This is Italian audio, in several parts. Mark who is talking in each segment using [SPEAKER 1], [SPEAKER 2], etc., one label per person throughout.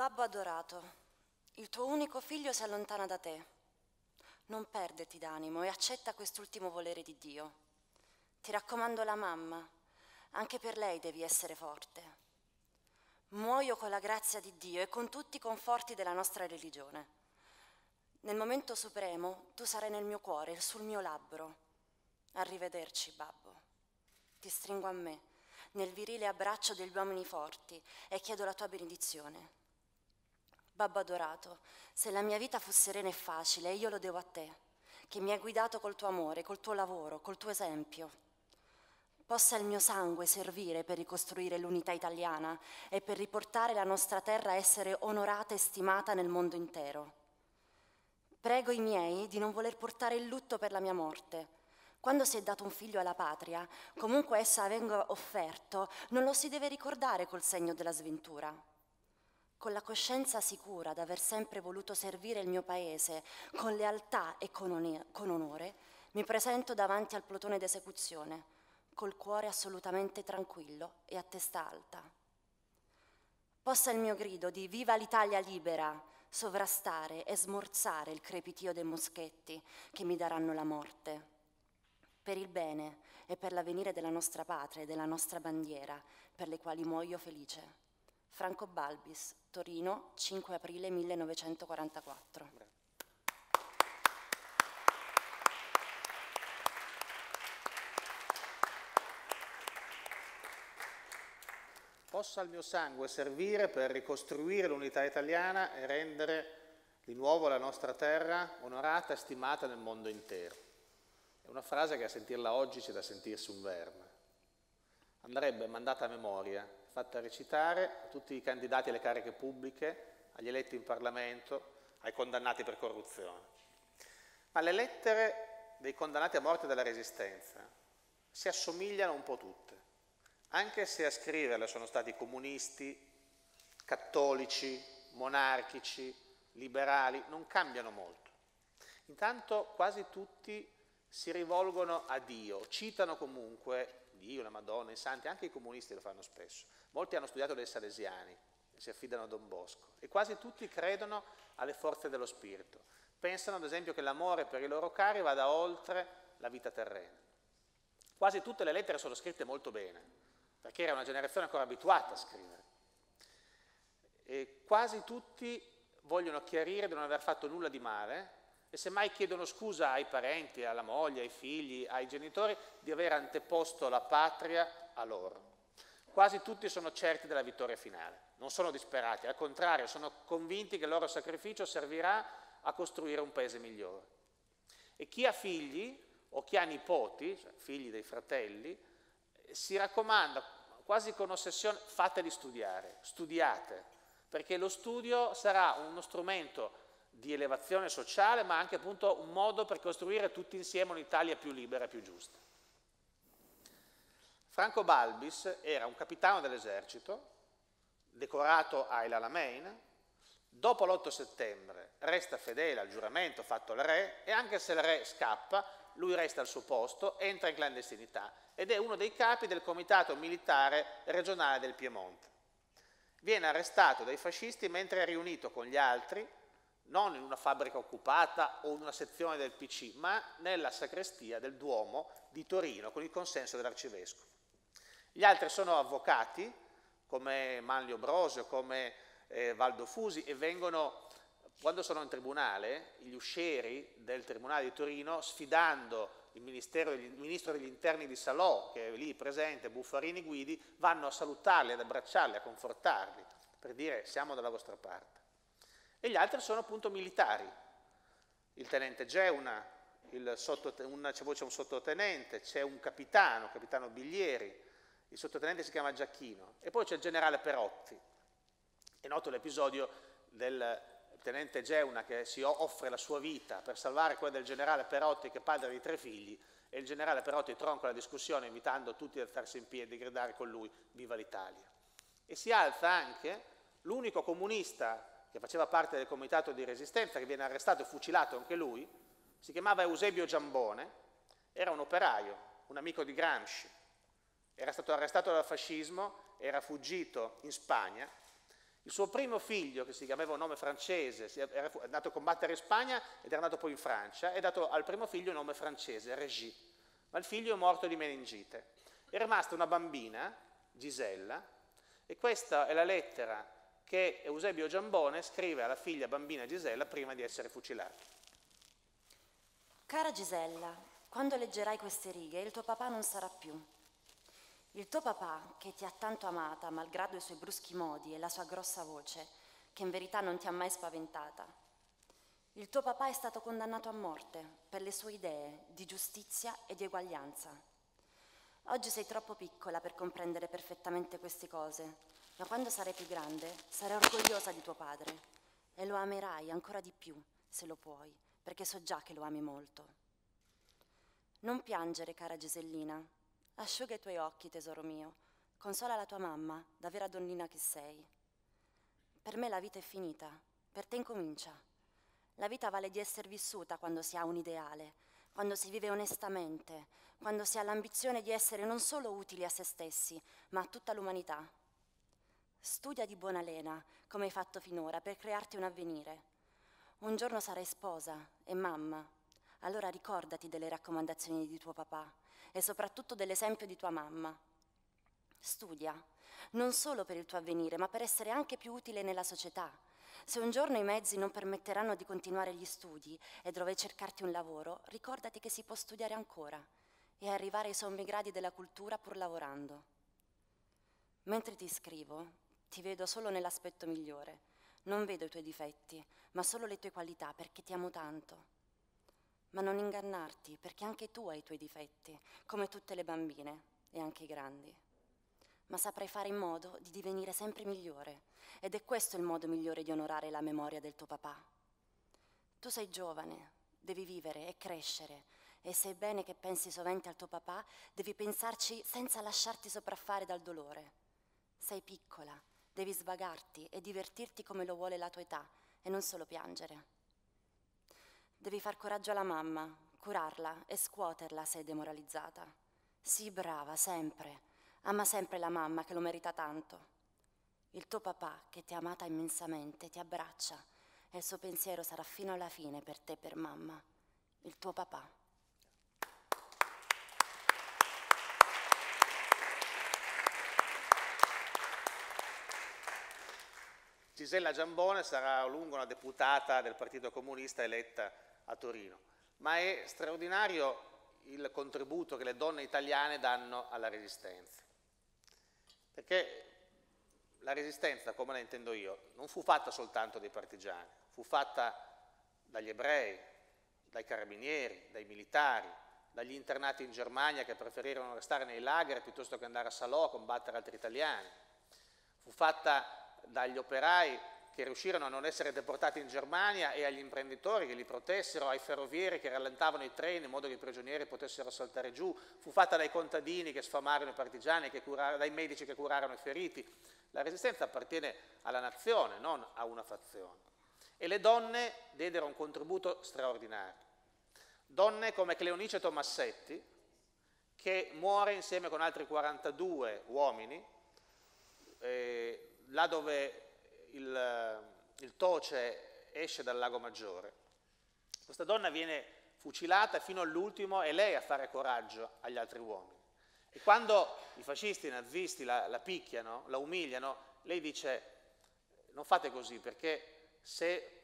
[SPEAKER 1] Babbo adorato, il tuo unico figlio si allontana da te. Non perderti d'animo e accetta quest'ultimo volere di Dio. Ti raccomando la mamma, anche per lei devi essere forte. Muoio con la grazia di Dio e con tutti i conforti della nostra religione. Nel momento supremo tu sarai nel mio cuore, sul mio labbro. Arrivederci, babbo. Ti stringo a me, nel virile abbraccio degli uomini forti, e chiedo la tua benedizione. Babbo adorato, se la mia vita fu serena e facile, io lo devo a te, che mi hai guidato col tuo amore, col tuo lavoro, col tuo esempio. Possa il mio sangue servire per ricostruire l'unità italiana e per riportare la nostra terra a essere onorata e stimata nel mondo intero. Prego i miei di non voler portare il lutto per la mia morte. Quando si è dato un figlio alla patria, comunque essa venga offerto, non lo si deve ricordare col segno della sventura. Con la coscienza sicura d'aver sempre voluto servire il mio paese con lealtà e con onore, mi presento davanti al plotone d'esecuzione, col cuore assolutamente tranquillo e a testa alta. Possa il mio grido di Viva l'Italia libera sovrastare e smorzare il crepitio dei moschetti che mi daranno la morte. Per il bene e per l'avvenire della nostra patria e della nostra bandiera, per le quali muoio felice. Franco Balbis, Torino, 5 aprile 1944.
[SPEAKER 2] possa il mio sangue servire per ricostruire l'unità italiana e rendere di nuovo la nostra terra onorata e stimata nel mondo intero. È una frase che a sentirla oggi c'è da sentirsi un verme. Andrebbe mandata a memoria, fatta recitare a tutti i candidati alle cariche pubbliche, agli eletti in Parlamento, ai condannati per corruzione. Ma le lettere dei condannati a morte della Resistenza si assomigliano un po' tutte anche se a scriverle sono stati comunisti, cattolici, monarchici, liberali, non cambiano molto. Intanto quasi tutti si rivolgono a Dio, citano comunque Dio, la Madonna, i santi, anche i comunisti lo fanno spesso. Molti hanno studiato dai salesiani, si affidano a Don Bosco e quasi tutti credono alle forze dello spirito. Pensano ad esempio che l'amore per i loro cari vada oltre la vita terrena. Quasi tutte le lettere sono scritte molto bene, perché era una generazione ancora abituata a scrivere. E quasi tutti vogliono chiarire di non aver fatto nulla di male e semmai chiedono scusa ai parenti, alla moglie, ai figli, ai genitori di aver anteposto la patria a loro. Quasi tutti sono certi della vittoria finale, non sono disperati, al contrario, sono convinti che il loro sacrificio servirà a costruire un paese migliore. E chi ha figli o chi ha nipoti, cioè figli dei fratelli, si raccomanda quasi con ossessione, fateli studiare, studiate, perché lo studio sarà uno strumento di elevazione sociale, ma anche appunto un modo per costruire tutti insieme un'Italia più libera e più giusta. Franco Balbis era un capitano dell'esercito, decorato a El Alamein, dopo l'8 settembre resta fedele al giuramento fatto al re e anche se il re scappa, lui resta al suo posto, entra in clandestinità ed è uno dei capi del comitato militare regionale del Piemonte. Viene arrestato dai fascisti mentre è riunito con gli altri, non in una fabbrica occupata o in una sezione del PC, ma nella sacrestia del Duomo di Torino con il consenso dell'arcivescovo. Gli altri sono avvocati, come Manlio Brosio, come eh, Valdo Fusi, e vengono quando sono in tribunale, gli uscieri del Tribunale di Torino, sfidando il, il, Ministro degli Interni di Salò, che è lì presente, Buffarini Guidi, vanno a salutarli, ad abbracciarli, a confortarli, per dire siamo dalla vostra parte. E gli altri sono appunto militari. Il tenente Geuna, il c'è un sottotenente, c'è un capitano, capitano Biglieri, il sottotenente si chiama Giacchino, e poi c'è il generale Perotti. È noto l'episodio del tenente Geuna che si offre la sua vita per salvare quella del generale Perotti che è padre di tre figli e il generale Perotti tronca la discussione invitando tutti ad alzarsi in piedi e gridare con lui viva l'Italia. E si alza anche l'unico comunista che faceva parte del comitato di resistenza che viene arrestato e fucilato anche lui, si chiamava Eusebio Giambone, era un operaio, un amico di Gramsci, era stato arrestato dal fascismo, era fuggito in Spagna Il suo primo figlio, che si chiamava un nome francese, era andato a combattere in Spagna ed era andato poi in Francia, è dato al primo figlio un nome francese, Régis, ma il figlio è morto di meningite. È rimasta una bambina, Gisella, e questa è la lettera che Eusebio Giambone scrive alla figlia bambina Gisella prima di essere fucilato.
[SPEAKER 1] Cara Gisella, quando leggerai queste righe il tuo papà non sarà più. Il tuo papà, che ti ha tanto amata, malgrado i suoi bruschi modi e la sua grossa voce, che in verità non ti ha mai spaventata. Il tuo papà è stato condannato a morte per le sue idee di giustizia e di eguaglianza. Oggi sei troppo piccola per comprendere perfettamente queste cose, ma quando sarai più grande sarai orgogliosa di tuo padre e lo amerai ancora di più, se lo puoi, perché so già che lo ami molto. Non piangere, cara Gisellina, Asciuga i tuoi occhi, tesoro mio, consola la tua mamma, da vera donnina che sei. Per me la vita è finita, per te incomincia. La vita vale di essere vissuta quando si ha un ideale, quando si vive onestamente, quando si ha l'ambizione di essere non solo utili a se stessi, ma a tutta l'umanità. Studia di buona lena, come hai fatto finora, per crearti un avvenire. Un giorno sarai sposa e mamma. Allora ricordati delle raccomandazioni di tuo papà e soprattutto dell'esempio di tua mamma. Studia, non solo per il tuo avvenire, ma per essere anche più utile nella società. Se un giorno i mezzi non permetteranno di continuare gli studi e dovrai cercarti un lavoro, ricordati che si può studiare ancora e arrivare ai sommi gradi della cultura pur lavorando. Mentre ti scrivo, ti vedo solo nell'aspetto migliore. Non vedo i tuoi difetti, ma solo le tue qualità, perché ti amo tanto. Ma non ingannarti, perché anche tu hai i tuoi difetti, come tutte le bambine e anche i grandi. Ma saprai fare in modo di divenire sempre migliore, ed è questo il modo migliore di onorare la memoria del tuo papà. Tu sei giovane, devi vivere e crescere, e se è bene che pensi sovente al tuo papà, devi pensarci senza lasciarti sopraffare dal dolore. Sei piccola, devi svagarti e divertirti come lo vuole la tua età, e non solo piangere. Devi far coraggio alla mamma, curarla e scuoterla se è demoralizzata. Sii brava, sempre. Ama sempre la mamma che lo merita tanto. Il tuo papà, che ti ha amata immensamente, ti abbraccia e il suo pensiero sarà fino alla fine per te e per mamma. Il tuo papà.
[SPEAKER 2] Gisella Giambone sarà a lungo una deputata del Partito Comunista eletta a Torino, ma è straordinario il contributo che le donne italiane danno alla resistenza. Perché la resistenza, come la intendo io, non fu fatta soltanto dai partigiani, fu fatta dagli ebrei, dai carabinieri, dai militari, dagli internati in Germania che preferirono restare nei lager piuttosto che andare a Salò a combattere altri italiani, fu fatta dagli operai che riuscirono a non essere deportati in Germania e agli imprenditori che li protessero, ai ferrovieri che rallentavano i treni in modo che i prigionieri potessero saltare giù, fu fatta dai contadini che sfamarono i partigiani, curarono, dai medici che curarono i feriti. La resistenza appartiene alla nazione, non a una fazione. E le donne diedero un contributo straordinario. Donne come Cleonice Tomassetti, che muore insieme con altri 42 uomini, eh, là dove il, il toce esce dal lago Maggiore. Questa donna viene fucilata fino all'ultimo e lei a fare coraggio agli altri uomini. E quando i fascisti i nazisti la, la picchiano, la umiliano, lei dice non fate così perché se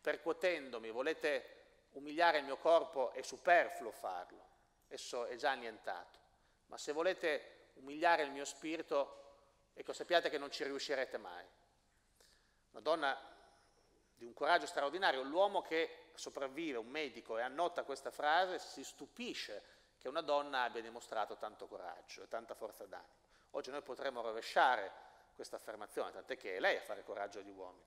[SPEAKER 2] percuotendomi volete umiliare il mio corpo è superfluo farlo, esso è già annientato, ma se volete umiliare il mio spirito, ecco sappiate che non ci riuscirete mai una donna di un coraggio straordinario, l'uomo che sopravvive, un medico, e annota questa frase, si stupisce che una donna abbia dimostrato tanto coraggio e tanta forza d'animo. Oggi noi potremmo rovesciare questa affermazione, tant'è che è lei a fare coraggio agli uomini.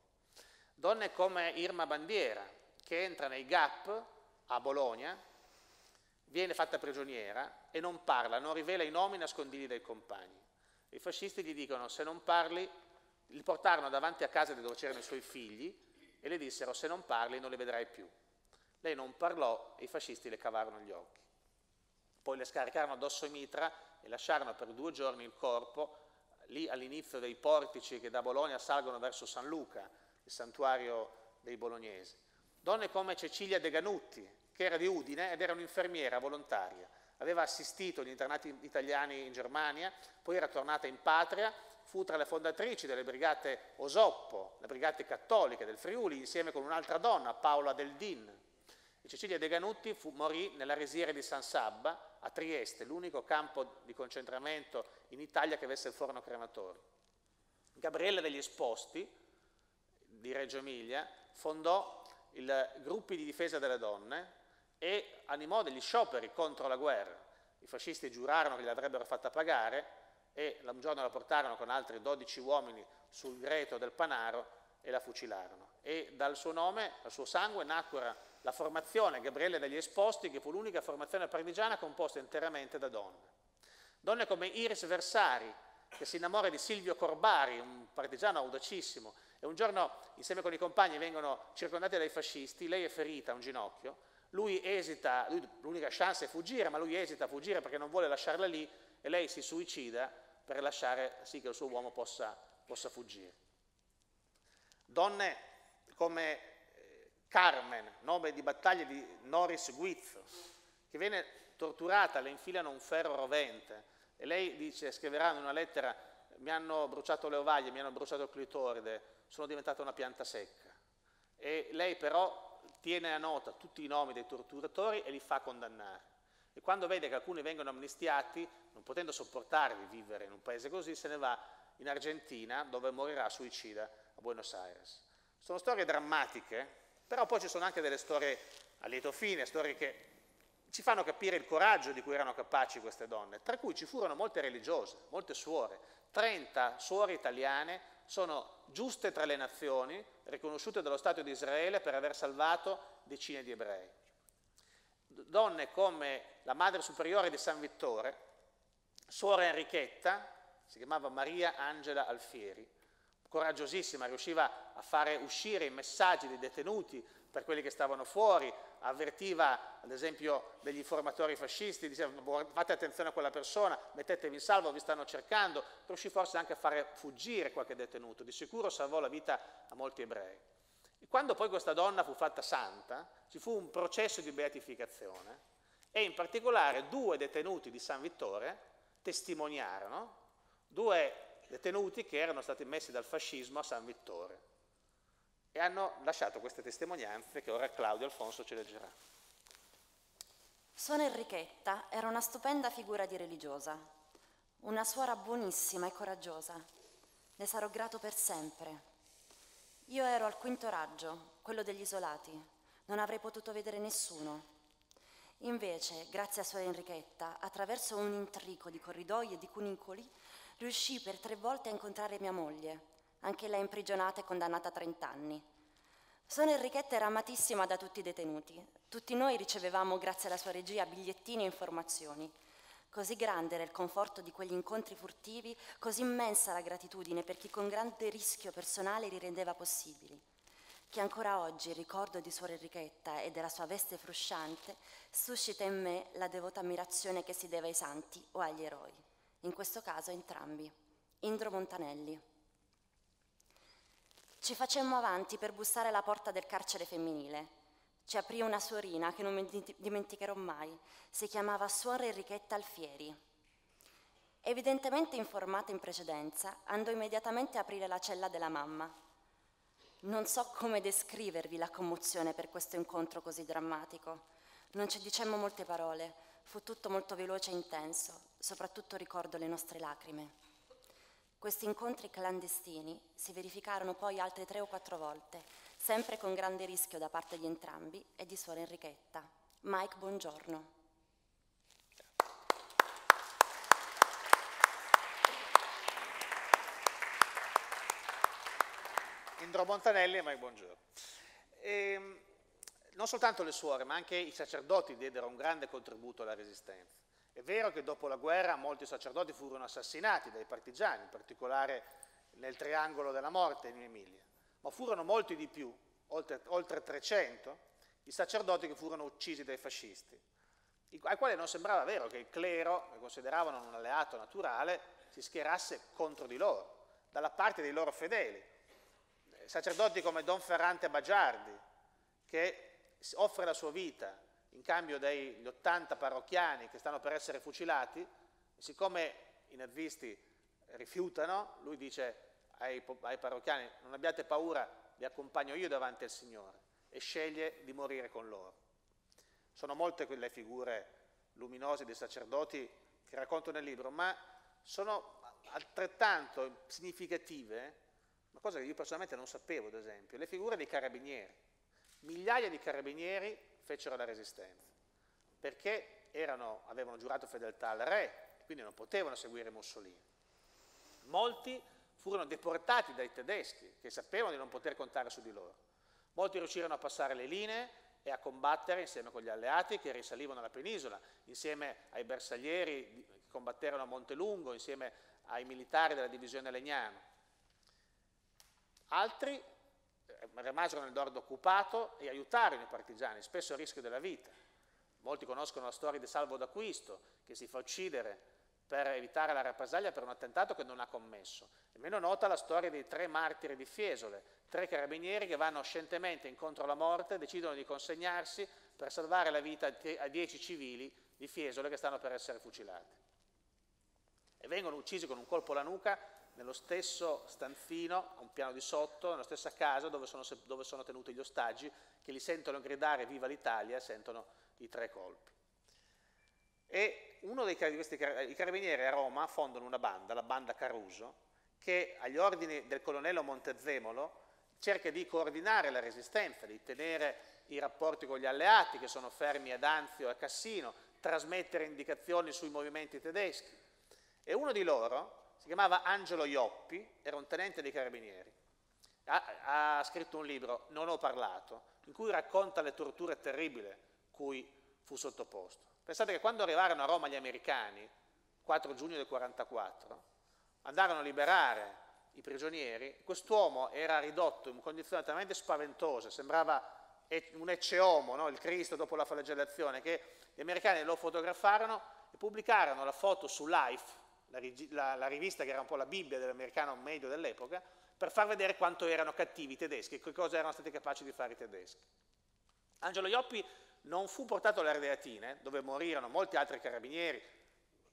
[SPEAKER 2] Donne come Irma Bandiera, che entra nei GAP a Bologna, viene fatta prigioniera e non parla, non rivela i nomi nasconditi dai compagni. I fascisti gli dicono se non parli li portarono davanti a casa dove c'erano i suoi figli e le dissero se non parli non li vedrai più. Lei non parlò e i fascisti le cavarono gli occhi. Poi le scaricarono addosso Mitra e lasciarono per due giorni il corpo lì all'inizio dei portici che da Bologna salgono verso San Luca, il santuario dei bolognesi. Donne come Cecilia De Ganutti, che era di Udine ed era un'infermiera volontaria. Aveva assistito gli internati italiani in Germania, poi era tornata in patria, fu tra le fondatrici delle brigate Osoppo, le brigate cattoliche del Friuli, insieme con un'altra donna, Paola Del Din. Cecilia De Ganutti fu, morì nella resiera di San Sabba a Trieste, l'unico campo di concentramento in Italia che avesse il forno crematorio. Gabriella degli Esposti, di Reggio Emilia, fondò i gruppi di difesa delle donne e animò degli scioperi contro la guerra. I fascisti giurarono che gliel'avrebbero fatta pagare e un giorno la portarono con altri 12 uomini sul greto del Panaro e la fucilarono. E dal suo nome, dal suo sangue, nacque la formazione Gabriele degli Esposti, che fu l'unica formazione partigiana composta interamente da donne. Donne come Iris Versari, che si innamora di Silvio Corbari, un partigiano audacissimo, e un giorno insieme con i compagni vengono circondati dai fascisti, lei è ferita a un ginocchio, lui esita, l'unica chance è fuggire, ma lui esita a fuggire perché non vuole lasciarla lì e lei si suicida per lasciare sì che il suo uomo possa, possa fuggire. Donne come eh, Carmen, nome di battaglia di Norris Guizzo, che viene torturata, le infilano un ferro rovente e lei dice, scriverà in una lettera, mi hanno bruciato le ovaglie, mi hanno bruciato il clitoride, sono diventata una pianta secca. E lei però tiene a nota tutti i nomi dei torturatori e li fa condannare. E quando vede che alcuni vengono amnistiati, non potendo sopportare di vivere in un paese così, se ne va in Argentina dove morirà suicida a Buenos Aires. Sono storie drammatiche, però poi ci sono anche delle storie a lieto fine, storie che ci fanno capire il coraggio di cui erano capaci queste donne, tra cui ci furono molte religiose, molte suore, 30 suore italiane sono giuste tra le nazioni, riconosciute dallo Stato di Israele per aver salvato decine di ebrei. Donne come la madre superiore di San Vittore, suora Enrichetta, si chiamava Maria Angela Alfieri, coraggiosissima, riusciva a fare uscire i messaggi dei detenuti per quelli che stavano fuori, avvertiva ad esempio degli informatori fascisti, diceva fate attenzione a quella persona, mettetevi in salvo, vi stanno cercando, riuscì forse anche a fare fuggire qualche detenuto, di sicuro salvò la vita a molti ebrei. E quando poi questa donna fu fatta santa, ci fu un processo di beatificazione e in particolare due detenuti di San Vittore testimoniarono, due detenuti che erano stati messi dal fascismo a San Vittore e hanno lasciato queste testimonianze che ora Claudio Alfonso ci leggerà.
[SPEAKER 1] Suor Enrichetta era una stupenda figura di religiosa, una suora buonissima e coraggiosa. Le sarò grato per sempre. Io ero al quinto raggio, quello degli isolati. Non avrei potuto vedere nessuno. Invece, grazie a Suor Enrichetta, attraverso un intrico di corridoi e di cunicoli, riuscì per tre volte a incontrare mia moglie, anche lei imprigionata e condannata a 30 anni. Suor Enrichetta era amatissima da tutti i detenuti. Tutti noi ricevevamo, grazie alla sua regia, bigliettini e informazioni. Così grande era il conforto di quegli incontri furtivi, così immensa la gratitudine per chi con grande rischio personale li rendeva possibili, che ancora oggi il ricordo di Suor Enrichetta e della sua veste frusciante suscita in me la devota ammirazione che si deve ai santi o agli eroi, in questo caso entrambi. Indro Montanelli. Ci facemmo avanti per bussare alla porta del carcere femminile. Ci aprì una suorina che non mi dimenticherò mai. Si chiamava Suor Enrichetta Alfieri. Evidentemente informata in precedenza, andò immediatamente a aprire la cella della mamma. Non so come descrivervi la commozione per questo incontro così drammatico. Non ci dicemmo molte parole, fu tutto molto veloce e intenso, soprattutto ricordo le nostre lacrime. Questi incontri clandestini si verificarono poi altre tre o quattro volte, sempre con grande rischio da parte di entrambi e di suora Enrichetta. Mike, buongiorno.
[SPEAKER 2] Indro Montanelli e Mike, buongiorno. E, ehm, non soltanto le suore, ma anche i sacerdoti diedero un grande contributo alla resistenza. È vero che dopo la guerra molti sacerdoti furono assassinati dai partigiani, in particolare nel triangolo della morte in Emilia, ma furono molti di più, oltre, oltre 300, i sacerdoti che furono uccisi dai fascisti. ai quali non sembrava vero che il clero, che consideravano un alleato naturale, si schierasse contro di loro, dalla parte dei loro fedeli. Sacerdoti come Don Ferrante Bagiardi, che offre la sua vita in cambio degli 80 parrocchiani che stanno per essere fucilati, siccome i nazisti rifiutano, lui dice ai, ai parrocchiani non abbiate paura, vi accompagno io davanti al Signore e sceglie di morire con loro. Sono molte quelle figure luminose dei sacerdoti che racconto nel libro, ma sono altrettanto significative, una cosa che io personalmente non sapevo, ad esempio, le figure dei carabinieri. Migliaia di carabinieri fecero la resistenza, perché erano, avevano giurato fedeltà al re, quindi non potevano seguire Mussolini. Molti furono deportati dai tedeschi, che sapevano di non poter contare su di loro. Molti riuscirono a passare le linee e a combattere insieme con gli alleati che risalivano la penisola, insieme ai bersaglieri che combatterono a Montelungo, insieme ai militari della divisione Legnano. Altri eh, rimasero nel nord occupato e aiutarono i partigiani, spesso a rischio della vita. Molti conoscono la storia di Salvo d'Acquisto, che si fa uccidere per evitare la rappresaglia per un attentato che non ha commesso. È meno nota la storia dei tre martiri di Fiesole, tre carabinieri che vanno scientemente incontro alla morte, decidono di consegnarsi per salvare la vita a dieci civili di Fiesole che stanno per essere fucilati. E vengono uccisi con un colpo alla nuca nello stesso stanzino, a un piano di sotto, nella stessa casa dove sono, dove sono tenuti gli ostaggi, che li sentono gridare viva l'Italia, sentono i tre colpi. E uno dei questi, i carabinieri a Roma fondano una banda, la banda Caruso, che agli ordini del colonnello Montezemolo cerca di coordinare la resistenza, di tenere i rapporti con gli alleati che sono fermi ad Anzio e a Cassino, trasmettere indicazioni sui movimenti tedeschi. E uno di loro si chiamava Angelo Ioppi, era un tenente dei carabinieri. Ha, ha scritto un libro, Non ho parlato, in cui racconta le torture terribili cui fu sottoposto. Pensate che quando arrivarono a Roma gli americani, 4 giugno del 1944, andarono a liberare i prigionieri, quest'uomo era ridotto in condizioni talmente spaventose, sembrava un ecce homo, no? il Cristo dopo la flagellazione, che gli americani lo fotografarono e pubblicarono la foto su Life, la, la, la rivista che era un po' la Bibbia dell'americano medio dell'epoca, per far vedere quanto erano cattivi i tedeschi, che cosa erano stati capaci di fare i tedeschi. Angelo Ioppi non fu portato alle Ardeatine, dove morirono molti altri carabinieri,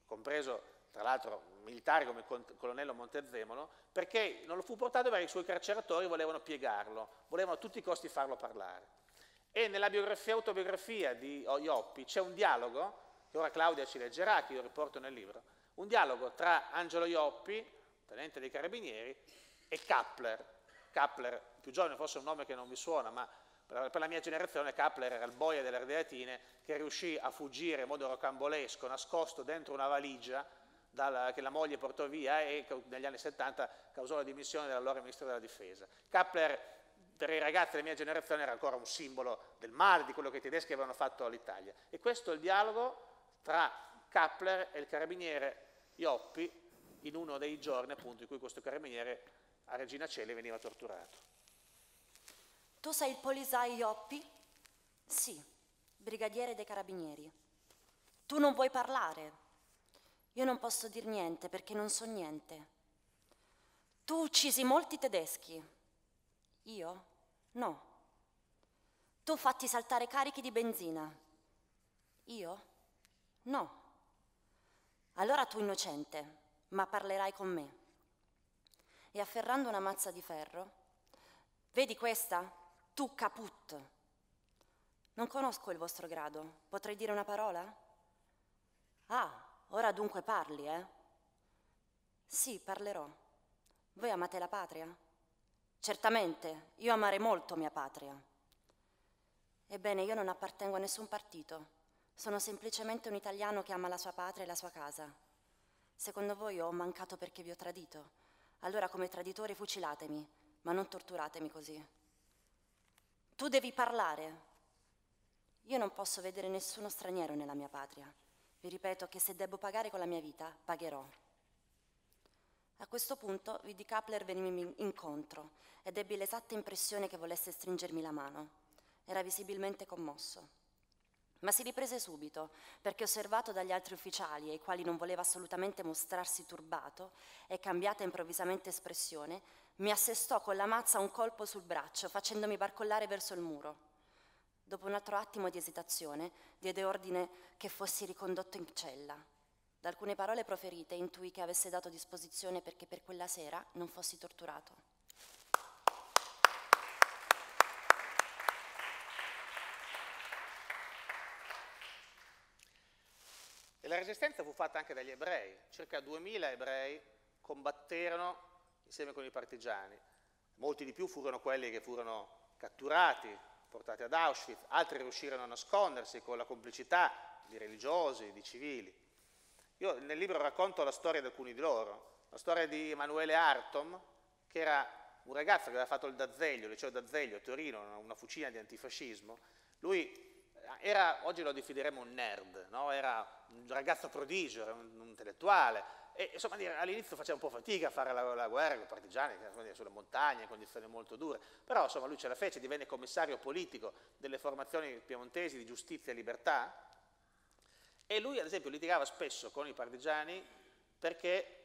[SPEAKER 2] compreso tra l'altro militari come il colonnello Montezemolo, perché non lo fu portato perché i suoi carceratori volevano piegarlo, volevano a tutti i costi farlo parlare. E nella biografia autobiografia di Ioppi c'è un dialogo, che ora Claudia ci leggerà, che io riporto nel libro, un dialogo tra Angelo Ioppi, tenente dei carabinieri, e Kappler. Kappler, più giovane, forse è un nome che non vi suona, ma per la mia generazione Kappler era il boia delle Ardeatine che riuscì a fuggire in modo rocambolesco, nascosto dentro una valigia dalla, che la moglie portò via e negli anni 70 causò la dimissione dell'allora ministro della difesa. Kappler per i ragazzi della mia generazione era ancora un simbolo del male, di quello che i tedeschi avevano fatto all'Italia. E questo è il dialogo tra Kappler e il carabiniere Ioppi in uno dei giorni appunto in cui questo carabiniere a Regina Celi veniva torturato.
[SPEAKER 1] Tu sei il polisaio Ioppi? Sì, brigadiere dei carabinieri. Tu non vuoi parlare. Io non posso dir niente perché non so niente. Tu uccisi molti tedeschi. Io? No. Tu fatti saltare carichi di benzina. Io? No. Allora tu innocente, ma parlerai con me. E afferrando una mazza di ferro, vedi questa? Tu caput. Non conosco il vostro grado. Potrei dire una parola? Ah, ora dunque parli, eh? Sì, parlerò. Voi amate la patria? Certamente, io amarei molto mia patria. Ebbene, io non appartengo a nessun partito. Sono semplicemente un italiano che ama la sua patria e la sua casa. Secondo voi ho mancato perché vi ho tradito? Allora come traditori fucilatemi, ma non torturatemi così. Tu devi parlare. Io non posso vedere nessuno straniero nella mia patria. Vi ripeto che se devo pagare con la mia vita, pagherò. A questo punto vidi Kapler venirmi incontro ed ebbi l'esatta impressione che volesse stringermi la mano. Era visibilmente commosso. ma si riprese subito, perché osservato dagli altri ufficiali, ai quali non voleva assolutamente mostrarsi turbato, e cambiata improvvisamente espressione, mi assestò con la mazza un colpo sul braccio, facendomi barcollare verso il muro. Dopo un altro attimo di esitazione, diede ordine che fossi ricondotto in cella. Da alcune parole proferite intuì che avesse dato disposizione perché per quella sera non fossi torturato.
[SPEAKER 2] E la resistenza fu fatta anche dagli ebrei. Circa 2000 ebrei combatterono insieme con i partigiani. Molti di più furono quelli che furono catturati, portati ad Auschwitz, altri riuscirono a nascondersi con la complicità di religiosi, di civili. Io nel libro racconto la storia di alcuni di loro, la storia di Emanuele Artom, che era un ragazzo che aveva fatto il D'Azeglio, il liceo D'Azeglio a Torino, una fucina di antifascismo. Lui era, oggi lo definiremo un nerd, no? era un ragazzo prodigio, era un, un intellettuale, e insomma all'inizio faceva un po' fatica a fare la, la guerra con i partigiani, sulle montagne, in condizioni molto dure, però insomma lui ce la fece, divenne commissario politico delle formazioni piemontesi di giustizia e libertà, e lui ad esempio litigava spesso con i partigiani perché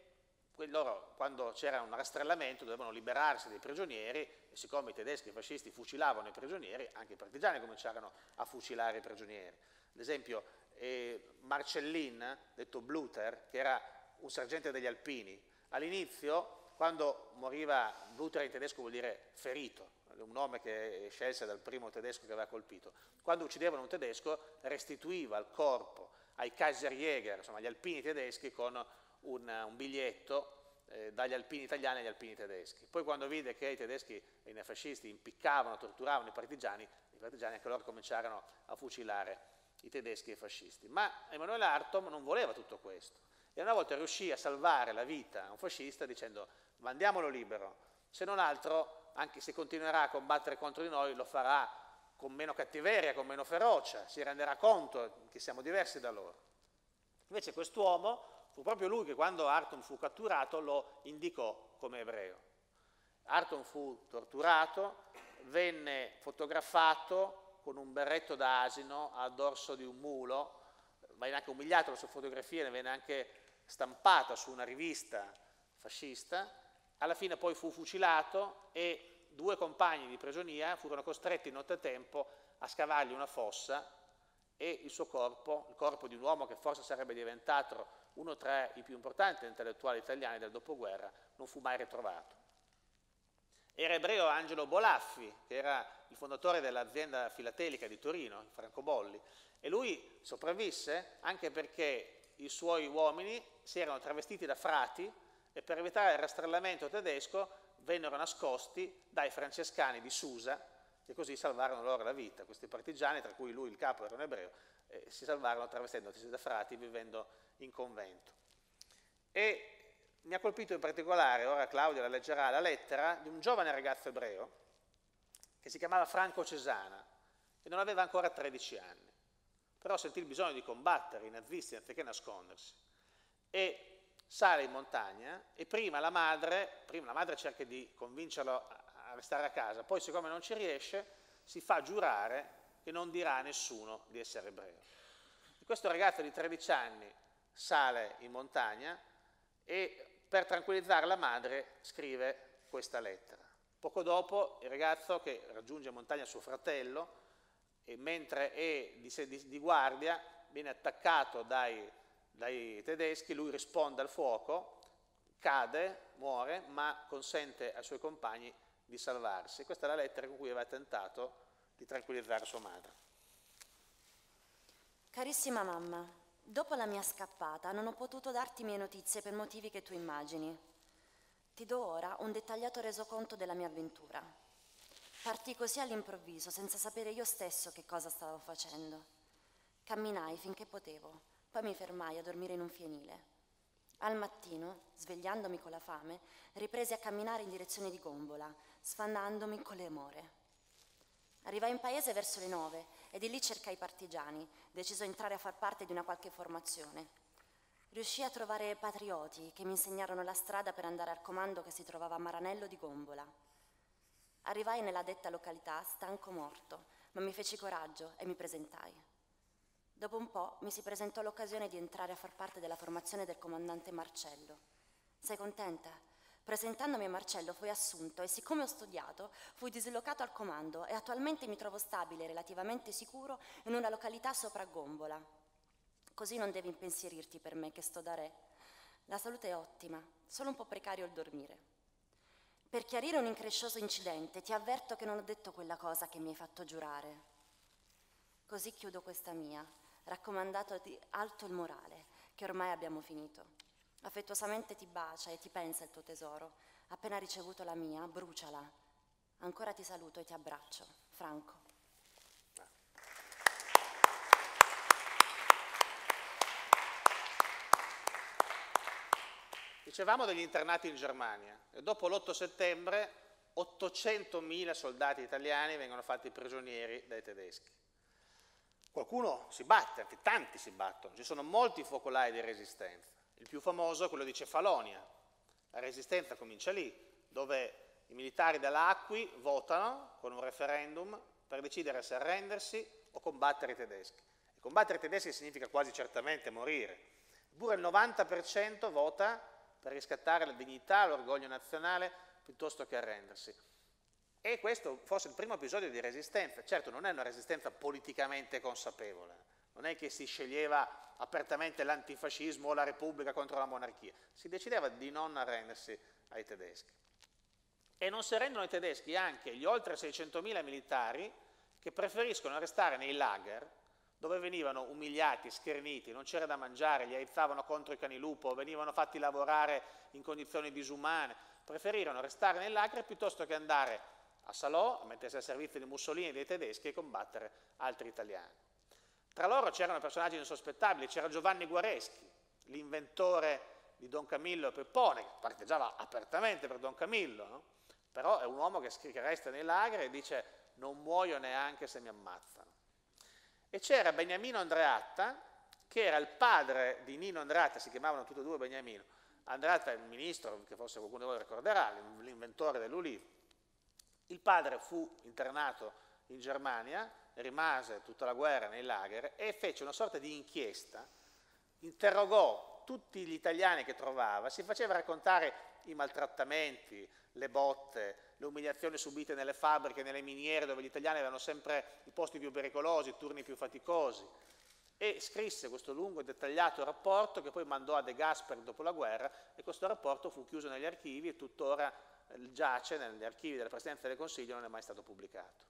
[SPEAKER 2] loro quando c'era un rastrellamento dovevano liberarsi dei prigionieri e siccome i tedeschi e i fascisti fucilavano i prigionieri, anche i partigiani cominciarono a fucilare i prigionieri. Ad esempio eh, Marcellin, detto Bluter, che era un sergente degli Alpini, all'inizio, quando moriva, Bluter in tedesco vuol dire ferito, un nome che scelse dal primo tedesco che aveva colpito, quando uccidevano un tedesco restituiva il corpo ai Kaiserjäger, insomma agli alpini tedeschi, con un, un biglietto eh, dagli alpini italiani agli alpini tedeschi. Poi quando vide che i tedeschi e i neofascisti impiccavano, torturavano i partigiani, i partigiani anche loro cominciarono a fucilare i tedeschi e i fascisti. Ma Emanuele Artom non voleva tutto questo e una volta riuscì a salvare la vita a un fascista dicendo mandiamolo libero, se non altro, anche se continuerà a combattere contro di noi, lo farà con meno cattiveria, con meno ferocia, si renderà conto che siamo diversi da loro. Invece quest'uomo Fu proprio lui che quando Arton fu catturato lo indicò come ebreo. Arton fu torturato, venne fotografato con un berretto d'asino a dorso di un mulo, venne anche umiliato la sua fotografia, ne venne anche stampata su una rivista fascista, alla fine poi fu fucilato e due compagni di prigionia furono costretti nottetempo a scavargli una fossa e il suo corpo, il corpo di un uomo che forse sarebbe diventato uno tra i più importanti intellettuali italiani del dopoguerra, non fu mai ritrovato. Era ebreo Angelo Bolaffi, che era il fondatore dell'azienda filatelica di Torino, Francobolli, e lui sopravvisse anche perché i suoi uomini si erano travestiti da frati e per evitare il rastrellamento tedesco vennero nascosti dai francescani di Susa, che così salvarono loro la vita. Questi partigiani, tra cui lui il capo era un ebreo, eh, si salvarono travestendosi da frati vivendo in convento. E mi ha colpito in particolare, ora Claudia la leggerà, la lettera di un giovane ragazzo ebreo che si chiamava Franco Cesana e non aveva ancora 13 anni, però sentì il bisogno di combattere i nazisti anziché nascondersi e sale in montagna e prima la madre, prima la madre cerca di convincerlo a restare a casa, poi siccome non ci riesce si fa giurare che non dirà a nessuno di essere ebreo. Questo ragazzo di 13 anni sale in montagna e per tranquillizzare la madre scrive questa lettera. Poco dopo il ragazzo che raggiunge in montagna suo fratello e mentre è di, di, di guardia viene attaccato dai, dai tedeschi, lui risponde al fuoco, cade, muore, ma consente ai suoi compagni di salvarsi. Questa è la lettera con cui aveva tentato di tranquillizzare sua madre.
[SPEAKER 1] Carissima mamma, Dopo la mia scappata non ho potuto darti mie notizie per motivi che tu immagini. Ti do ora un dettagliato resoconto della mia avventura. Partì così all'improvviso, senza sapere io stesso che cosa stavo facendo. Camminai finché potevo, poi mi fermai a dormire in un fienile. Al mattino, svegliandomi con la fame, ripresi a camminare in direzione di Gombola, sfandandomi con le more. Arrivai in paese verso le nove e di lì cercai i partigiani, deciso a entrare a far parte di una qualche formazione. Riuscii a trovare patrioti che mi insegnarono la strada per andare al comando che si trovava a Maranello di Gombola. Arrivai nella detta località stanco morto, ma mi feci coraggio e mi presentai. Dopo un po' mi si presentò l'occasione di entrare a far parte della formazione del comandante Marcello. Sei contenta? Presentandomi a Marcello fui assunto e siccome ho studiato fui dislocato al comando e attualmente mi trovo stabile e relativamente sicuro in una località sopra Gombola. Così non devi impensierirti per me che sto da re. La salute è ottima, solo un po' precario il dormire. Per chiarire un increscioso incidente ti avverto che non ho detto quella cosa che mi hai fatto giurare. Così chiudo questa mia, raccomandandoti alto il morale, che ormai abbiamo finito. Affettuosamente ti bacia e ti pensa il tuo tesoro. Appena ricevuto la mia, bruciala. Ancora ti saluto e ti abbraccio. Franco.
[SPEAKER 2] Dicevamo degli internati in Germania e dopo l'8 settembre 800.000 soldati italiani vengono fatti prigionieri dai tedeschi. Qualcuno si batte, anche tanti si battono, ci sono molti focolai di resistenza. Il più famoso è quello di Cefalonia. La resistenza comincia lì, dove i militari dell'Acqui votano con un referendum per decidere se arrendersi o combattere i tedeschi. E combattere i tedeschi significa quasi certamente morire. Eppure il 90% vota per riscattare la dignità, l'orgoglio nazionale, piuttosto che arrendersi. E questo forse è il primo episodio di resistenza. Certo, non è una resistenza politicamente consapevole, non è che si sceglieva apertamente l'antifascismo o la Repubblica contro la monarchia, si decideva di non arrendersi ai tedeschi. E non si arrendono ai tedeschi anche gli oltre 600.000 militari che preferiscono restare nei lager dove venivano umiliati, scherniti, non c'era da mangiare, li aizzavano contro i cani lupo, venivano fatti lavorare in condizioni disumane, preferirono restare nei lager piuttosto che andare a Salò, a mettersi al servizio di Mussolini e dei tedeschi e combattere altri italiani. Tra loro c'erano personaggi insospettabili, c'era Giovanni Guareschi, l'inventore di Don Camillo Peppone, che parteggiava apertamente per Don Camillo, no? però è un uomo che, resta nei lagri e dice non muoio neanche se mi ammazzano. E c'era Beniamino Andreatta, che era il padre di Nino Andreatta, si chiamavano tutti e due Beniamino. Andreatta è il ministro, che forse qualcuno di voi ricorderà, l'inventore dell'ulivo. Il padre fu internato in Germania, rimase tutta la guerra nei lager e fece una sorta di inchiesta, interrogò tutti gli italiani che trovava, si faceva raccontare i maltrattamenti, le botte, le umiliazioni subite nelle fabbriche, nelle miniere dove gli italiani avevano sempre i posti più pericolosi, i turni più faticosi e scrisse questo lungo e dettagliato rapporto che poi mandò a De Gasperi dopo la guerra e questo rapporto fu chiuso negli archivi e tuttora giace negli archivi della Presidenza del Consiglio non è mai stato pubblicato.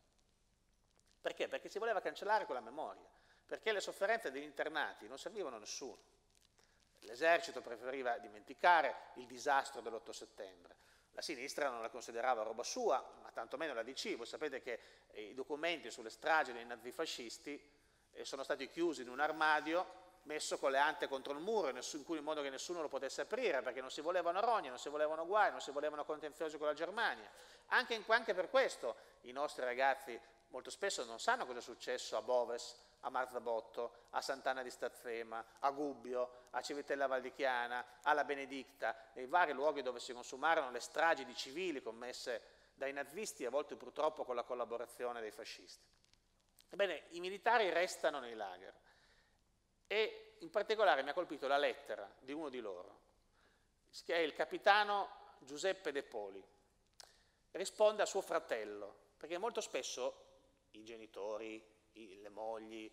[SPEAKER 2] Perché? Perché si voleva cancellare quella memoria, perché le sofferenze degli internati non servivano a nessuno. L'esercito preferiva dimenticare il disastro dell'8 settembre, la sinistra non la considerava roba sua, ma tantomeno la DC. Voi sapete che i documenti sulle stragi dei nazifascisti eh, sono stati chiusi in un armadio messo con le ante contro il muro, in cui in modo che nessuno lo potesse aprire, perché non si volevano rogne, non si volevano guai, non si volevano contenziosi con la Germania. Anche, in, anche per questo i nostri ragazzi molto spesso non sanno cosa è successo a Boves, a Marzabotto, a Sant'Anna di Stazzema, a Gubbio, a Civitella Valdichiana, alla Benedicta, nei vari luoghi dove si consumarono le stragi di civili commesse dai nazisti, a volte purtroppo con la collaborazione dei fascisti. Ebbene, i militari restano nei lager e in particolare mi ha colpito la lettera di uno di loro, che è il capitano Giuseppe De Poli. Risponde a suo fratello, perché molto spesso i genitori, i, le mogli,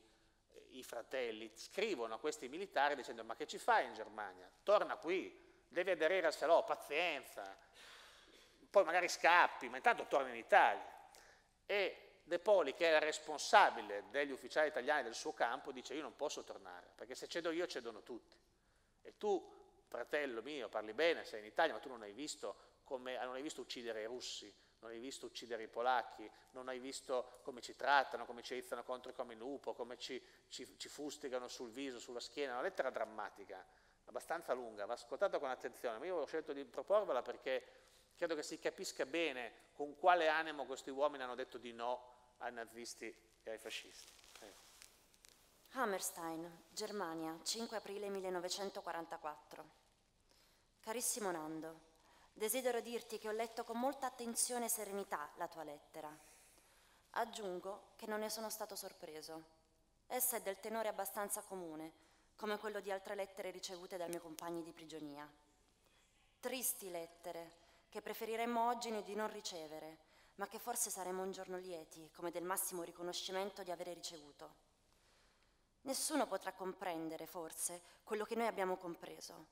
[SPEAKER 2] i fratelli scrivono a questi militari dicendo ma che ci fai in Germania? Torna qui, devi aderire al Salò, pazienza, poi magari scappi, ma intanto torna in Italia. E De Poli, che era responsabile degli ufficiali italiani del suo campo, dice io non posso tornare, perché se cedo io cedono tutti. E tu, fratello mio, parli bene, sei in Italia, ma tu non hai visto, come, non hai visto uccidere i russi, non hai visto uccidere i polacchi, non hai visto come ci trattano, come ci aizzano contro come lupo, come ci, ci, ci fustigano sul viso, sulla schiena, una lettera drammatica, abbastanza lunga, va ascoltata con attenzione, ma io ho scelto di proporvela perché credo che si capisca bene con quale animo questi uomini hanno detto di no ai nazisti e ai fascisti. Eh.
[SPEAKER 1] Hammerstein, Germania, 5 aprile 1944. Carissimo Nando, desidero dirti che ho letto con molta attenzione e serenità la tua lettera. Aggiungo che non ne sono stato sorpreso. Essa è del tenore abbastanza comune, come quello di altre lettere ricevute dai miei compagni di prigionia. Tristi lettere che preferiremmo oggi di non ricevere, ma che forse saremo un giorno lieti, come del massimo riconoscimento di avere ricevuto. Nessuno potrà comprendere, forse, quello che noi abbiamo compreso.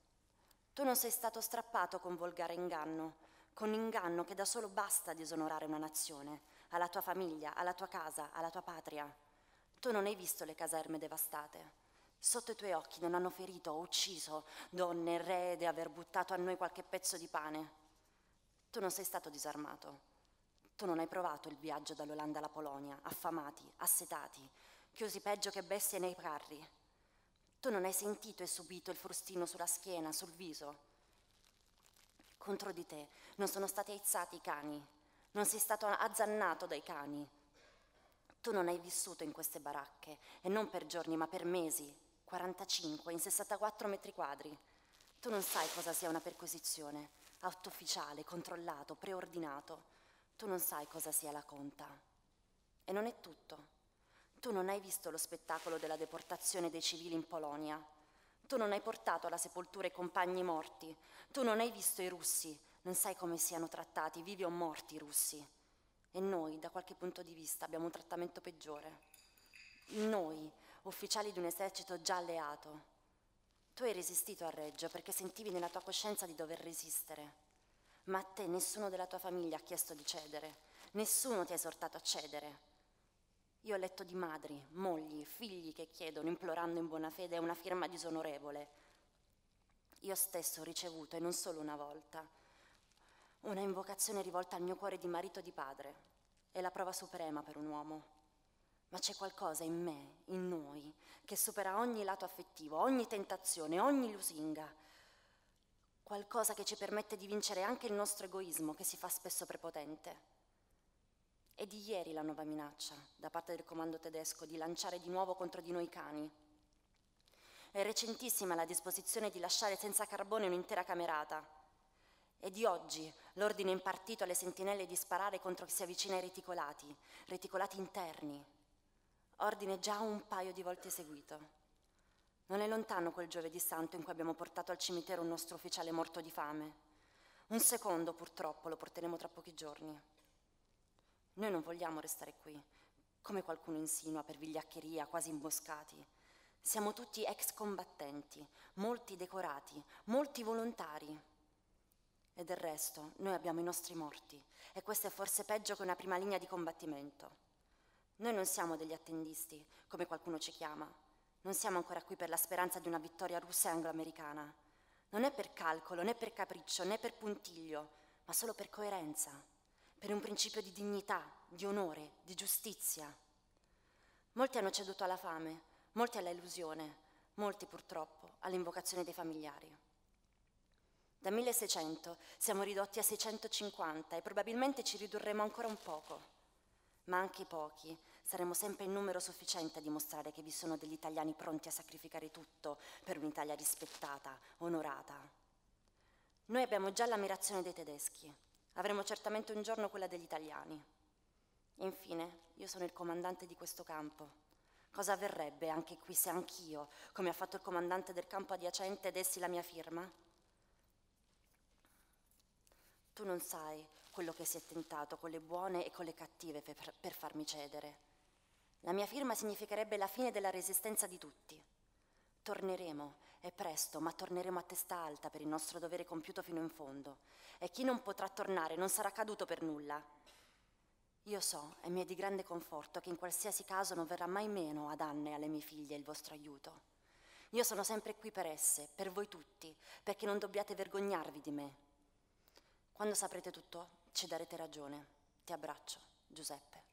[SPEAKER 1] Tu non sei stato strappato con volgare inganno, con inganno che da solo basta a disonorare una nazione, alla tua famiglia, alla tua casa, alla tua patria. Tu non hai visto le caserme devastate. Sotto i tuoi occhi non hanno ferito o ucciso donne, re, di aver buttato a noi qualche pezzo di pane. Tu non sei stato disarmato. Tu non hai provato il viaggio dall'Olanda alla Polonia, affamati, assetati, chiusi peggio che bestie nei carri. Tu non hai sentito e subito il frustino sulla schiena, sul viso. Contro di te non sono stati aizzati i cani, non sei stato azzannato dai cani. Tu non hai vissuto in queste baracche, e non per giorni, ma per mesi, 45, in 64 metri quadri. Tu non sai cosa sia una perquisizione, atto ufficiale, controllato, preordinato. Tu non sai cosa sia la conta. E non è tutto. Tu non hai visto lo spettacolo della deportazione dei civili in Polonia. Tu non hai portato alla sepoltura i compagni morti. Tu non hai visto i russi. Non sai come siano trattati, vivi o morti i russi. E noi, da qualche punto di vista, abbiamo un trattamento peggiore. Noi, ufficiali di un esercito già alleato. Tu hai resistito a Reggio perché sentivi nella tua coscienza di dover resistere. Ma a te nessuno della tua famiglia ha chiesto di cedere. Nessuno ti ha esortato a cedere. Io ho letto di madri, mogli, figli che chiedono, implorando in buona fede, una firma disonorevole. Io stesso ho ricevuto, e non solo una volta, una invocazione rivolta al mio cuore di marito e di padre. È la prova suprema per un uomo. Ma c'è qualcosa in me, in noi, che supera ogni lato affettivo, ogni tentazione, ogni lusinga. Qualcosa che ci permette di vincere anche il nostro egoismo, che si fa spesso prepotente. È di ieri la nuova minaccia da parte del comando tedesco di lanciare di nuovo contro di noi cani. È recentissima la disposizione di lasciare senza carbone un'intera camerata. È di oggi l'ordine impartito alle sentinelle di sparare contro chi si avvicina ai reticolati, reticolati interni. Ordine già un paio di volte eseguito. Non è lontano quel giovedì santo in cui abbiamo portato al cimitero un nostro ufficiale morto di fame. Un secondo, purtroppo, lo porteremo tra pochi giorni. Noi non vogliamo restare qui, come qualcuno insinua per vigliaccheria, quasi imboscati. Siamo tutti ex combattenti, molti decorati, molti volontari. E del resto, noi abbiamo i nostri morti, e questo è forse peggio che una prima linea di combattimento. Noi non siamo degli attendisti, come qualcuno ci chiama. Non siamo ancora qui per la speranza di una vittoria russa e anglo-americana. Non è per calcolo, né per capriccio, né per puntiglio, ma solo per coerenza per un principio di dignità, di onore, di giustizia. Molti hanno ceduto alla fame, molti alla illusione, molti purtroppo all'invocazione dei familiari. Da 1600 siamo ridotti a 650 e probabilmente ci ridurremo ancora un poco, ma anche i pochi saremo sempre in numero sufficiente a dimostrare che vi sono degli italiani pronti a sacrificare tutto per un'Italia rispettata, onorata. Noi abbiamo già l'ammirazione dei tedeschi, Avremo certamente un giorno quella degli italiani. Infine, io sono il comandante di questo campo. Cosa avverrebbe anche qui se anch'io, come ha fatto il comandante del campo adiacente, dessi la mia firma? Tu non sai quello che si è tentato con le buone e con le cattive per, farmi cedere. La mia firma significherebbe la fine della resistenza di tutti. Torneremo, e presto, ma torneremo a testa alta per il nostro dovere compiuto fino in fondo. E chi non potrà tornare non sarà caduto per nulla. Io so, e mi è di grande conforto, che in qualsiasi caso non verrà mai meno ad Anne e alle mie figlie il vostro aiuto. Io sono sempre qui per esse, per voi tutti, perché non dobbiate vergognarvi di me. Quando saprete tutto, ci darete ragione. Ti abbraccio, Giuseppe.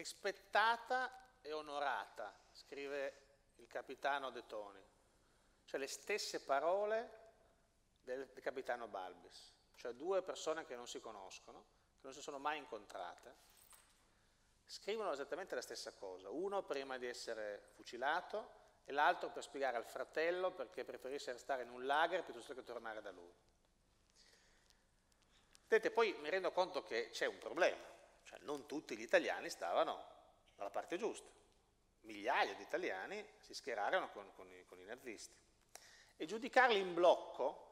[SPEAKER 2] Rispettata e onorata, scrive il capitano De Toni, cioè le stesse parole del, capitano Balbis, cioè due persone che non si conoscono, che non si sono mai incontrate, scrivono esattamente la stessa cosa, uno prima di essere fucilato e l'altro per spiegare al fratello perché preferisse restare in un lager piuttosto che tornare da lui. Vedete, poi mi rendo conto che c'è un problema, cioè non tutti gli italiani stavano dalla parte giusta. Migliaia di italiani si schierarono con, con, i, con i nazisti. E giudicarli in blocco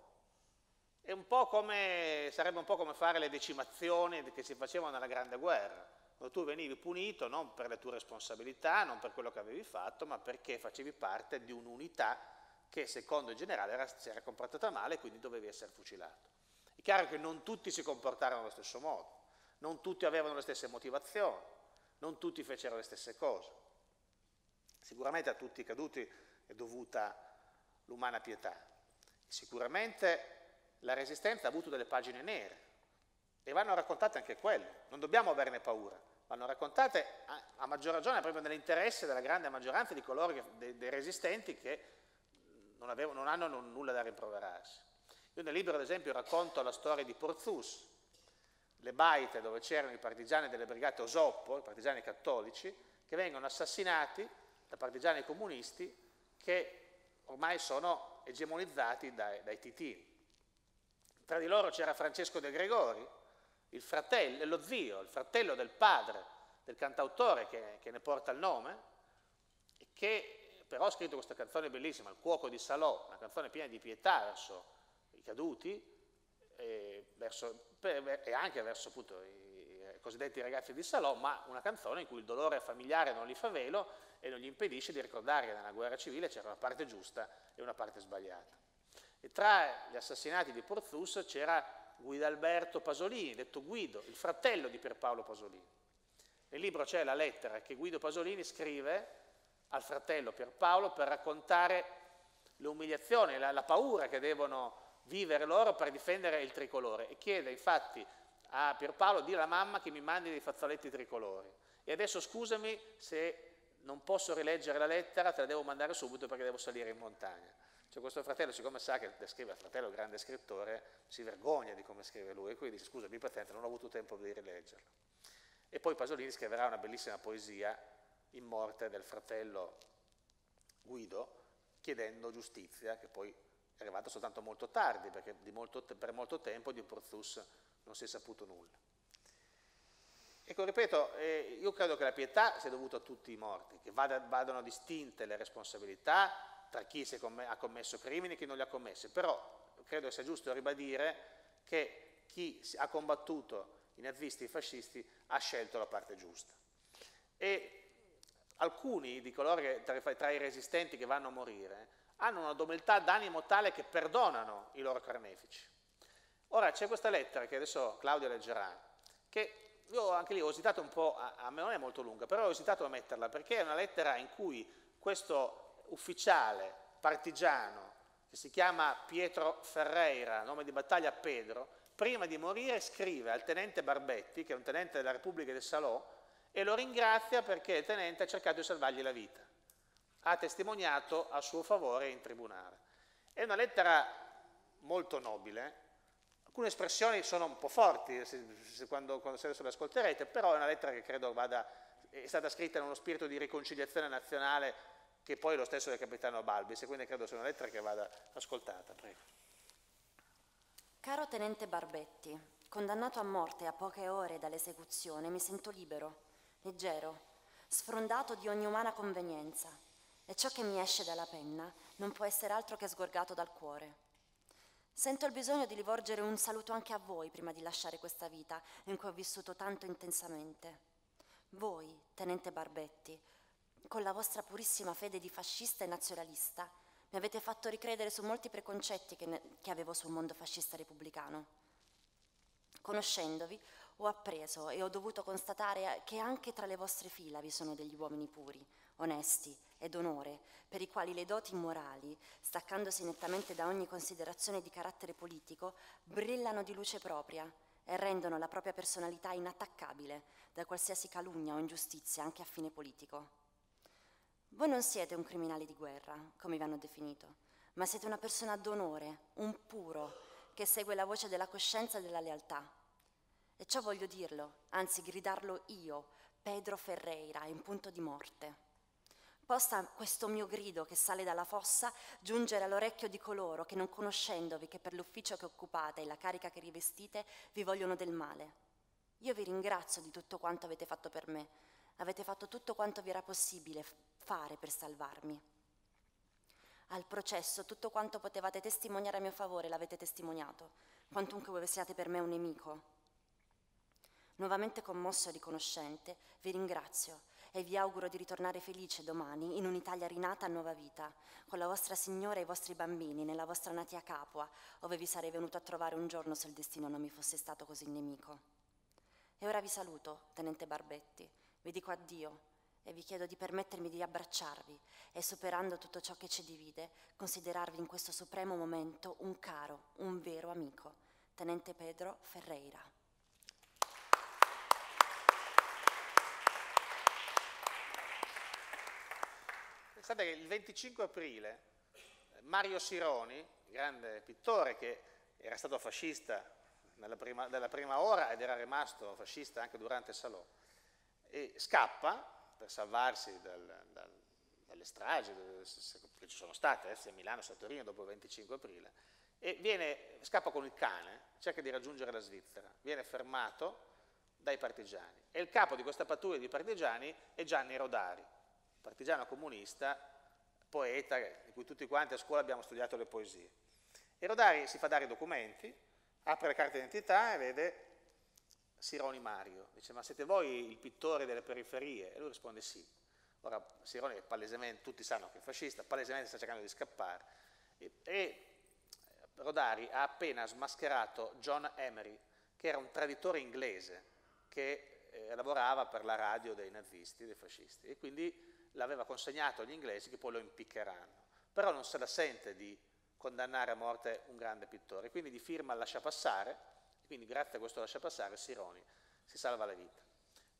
[SPEAKER 2] un come, sarebbe un po' come fare le decimazioni che si facevano nella Grande Guerra, dove tu venivi punito non per le tue responsabilità, non per quello che avevi fatto, ma perché facevi parte di un'unità che secondo il generale era, si era comportata male e quindi dovevi essere fucilato. È chiaro che non tutti si comportarono allo stesso modo, non tutti avevano le stesse motivazioni, non tutti fecero le stesse cose. Sicuramente a tutti i caduti è dovuta l'umana pietà. Sicuramente la resistenza ha avuto delle pagine nere e vanno raccontate anche quelle, non dobbiamo averne paura, vanno raccontate a, a maggior ragione proprio nell'interesse della grande maggioranza di coloro, che, dei, dei, resistenti che non, avevo, non hanno non, nulla da rimproverarsi. Io nel libro ad esempio racconto la storia di Porzus, le baite dove c'erano i partigiani delle brigate Osoppo, i partigiani cattolici, che vengono assassinati da partigiani comunisti che ormai sono egemonizzati dai, dai titini. Tra di loro c'era Francesco De Gregori, il fratello, lo zio, il fratello del padre del cantautore che, che ne porta il nome, che però ha scritto questa canzone bellissima, Il cuoco di Salò, una canzone piena di pietà verso i caduti e, verso, e anche verso appunto, i, cosiddetti ragazzi di Salò, ma una canzone in cui il dolore familiare non gli fa velo e non gli impedisce di ricordare che nella guerra civile c'era una parte giusta e una parte sbagliata. E tra gli assassinati di Porzus c'era Guidalberto Pasolini, detto Guido, il fratello di Pierpaolo Pasolini. Nel libro c'è la lettera che Guido Pasolini scrive al fratello Pierpaolo per raccontare le umiliazioni, la, la paura che devono vivere loro per difendere il tricolore e chiede infatti a Pierpaolo di alla mamma che mi mandi dei fazzoletti tricolori e adesso scusami se non posso rileggere la lettera, te la devo mandare subito perché devo salire in montagna. Cioè questo fratello, siccome sa che descrive il fratello grande scrittore, si vergogna di come scrive lui e quindi dice scusa, mi paziente, non ho avuto tempo di rileggerlo. E poi Pasolini scriverà una bellissima poesia in morte del fratello Guido, chiedendo giustizia, che poi è arrivata soltanto molto tardi, perché molto, per molto tempo di Porzus non si è saputo nulla. Ecco, ripeto, eh, io credo che la pietà sia dovuta a tutti i morti, che vada, vadano distinte le responsabilità tra chi ha commesso crimini e chi non li ha commessi, però credo sia giusto ribadire che chi ha combattuto i nazisti e i fascisti ha scelto la parte giusta. E alcuni di coloro che, tra, tra i resistenti che vanno a morire hanno una domilità d'animo tale che perdonano i loro carnefici. Ora c'è questa lettera che adesso Claudio leggerà, che io anche lì ho esitato un po', a, a me non è molto lunga, però ho esitato a metterla perché è una lettera in cui questo ufficiale partigiano che si chiama Pietro Ferreira, nome di battaglia Pedro, prima di morire scrive al tenente Barbetti, che è un tenente della Repubblica del Salò, e lo ringrazia perché il tenente ha cercato di salvargli la vita. Ha testimoniato a suo favore in tribunale. È una lettera molto nobile, alcune espressioni sono un po' forti se, se quando, quando adesso le ascolterete, però è una lettera che credo vada, è stata scritta in uno spirito di riconciliazione nazionale che poi è lo stesso del capitano Balbis, e quindi credo sia una lettera che vada ascoltata. Prego.
[SPEAKER 1] Caro tenente Barbetti, condannato a morte a poche ore dall'esecuzione, mi sento libero, leggero, sfrondato di ogni umana convenienza, e ciò che mi esce dalla penna non può essere altro che sgorgato dal cuore. Sento il bisogno di rivolgere un saluto anche a voi prima di lasciare questa vita in cui ho vissuto tanto intensamente. Voi, tenente Barbetti, con la vostra purissima fede di fascista e nazionalista, mi avete fatto ricredere su molti preconcetti che, ne, che avevo sul mondo fascista repubblicano. Conoscendovi, ho appreso e ho dovuto constatare che anche tra le vostre fila vi sono degli uomini puri, onesti ed onore, per i quali le doti morali, staccandosi nettamente da ogni considerazione di carattere politico, brillano di luce propria e rendono la propria personalità inattaccabile da qualsiasi calunnia o ingiustizia anche a fine politico. Voi non siete un criminale di guerra, come vi hanno definito, ma siete una persona d'onore, un puro, che segue la voce della coscienza e della lealtà. E ciò voglio dirlo, anzi gridarlo io, Pedro Ferreira, in punto di morte. Possa questo mio grido che sale dalla fossa giungere all'orecchio di coloro che non conoscendovi che per l'ufficio che occupate e la carica che rivestite vi vogliono del male. Io vi ringrazio di tutto quanto avete fatto per me. Avete fatto tutto quanto vi era possibile fare per salvarmi. Al processo tutto quanto potevate testimoniare a mio favore l'avete testimoniato, quantunque voi siate per me un nemico. Nuovamente commosso e riconoscente, vi ringrazio e vi auguro di ritornare felice domani in un'Italia rinata a nuova vita, con la vostra signora e i vostri bambini nella vostra natia Capua, ove vi sarei venuto a trovare un giorno se il destino non mi fosse stato così nemico. E ora vi saluto, tenente Barbetti, vi dico addio e vi chiedo di permettermi di abbracciarvi e superando tutto ciò che ci divide, considerarvi in questo supremo momento un caro, un vero amico. Tenente Pedro Ferreira.
[SPEAKER 2] Pensate che il 25 aprile Mario Sironi, grande pittore che era stato fascista nella prima, nella prima ora ed era rimasto fascista anche durante il Salò, scappa per salvarsi dal, dal, dalle stragi che ci sono state, eh, sia a Milano sia a Torino dopo il 25 aprile, e viene, scappa con il cane, cerca di raggiungere la Svizzera, viene fermato dai partigiani. E il capo di questa pattuglia di partigiani è Gianni Rodari, partigiano comunista, poeta, di cui tutti quanti a scuola abbiamo studiato le poesie. E Rodari si fa dare i documenti, apre la carta d'identità e vede Sironi Mario. Dice, ma siete voi il pittore delle periferie? E lui risponde sì. Ora, Sironi è palesemente, tutti sanno che è fascista, palesemente sta cercando di scappare. E, e Rodari ha appena smascherato John Emery, che era un traditore inglese che eh, lavorava per la radio dei nazisti, dei fascisti, e quindi l'aveva consegnato agli inglesi che poi lo impiccheranno. Però non se la sente di condannare a morte un grande pittore, quindi di firma lascia passare, quindi grazie a questo lascia passare Sironi si salva la vita.